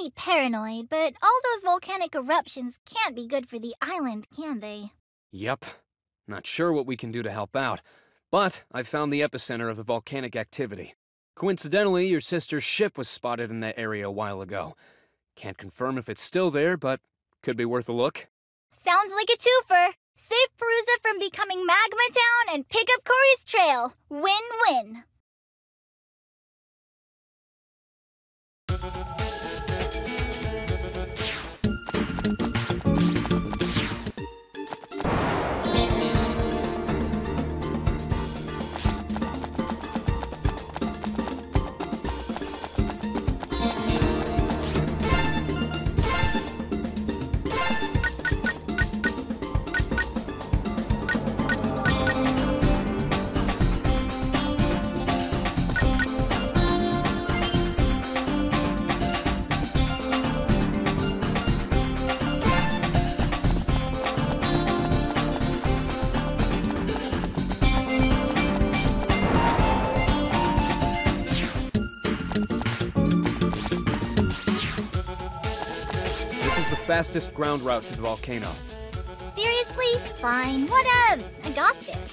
me paranoid, but all those volcanic eruptions can't be good for the island, can they? Yep. Not sure what we can do to help out, but I've found the epicenter of the volcanic activity. Coincidentally, your sister's ship was spotted in that area a while ago. Can't confirm if it's still there, but could be worth a look. Sounds like a twofer. Save Parusa from becoming Magma Town and pick up Corey's trail. Win-win. Fastest ground route to the volcano. Seriously? Fine, whatevs. I got this.